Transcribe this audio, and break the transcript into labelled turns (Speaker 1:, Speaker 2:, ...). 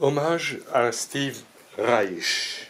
Speaker 1: Hommage à Steve Reich.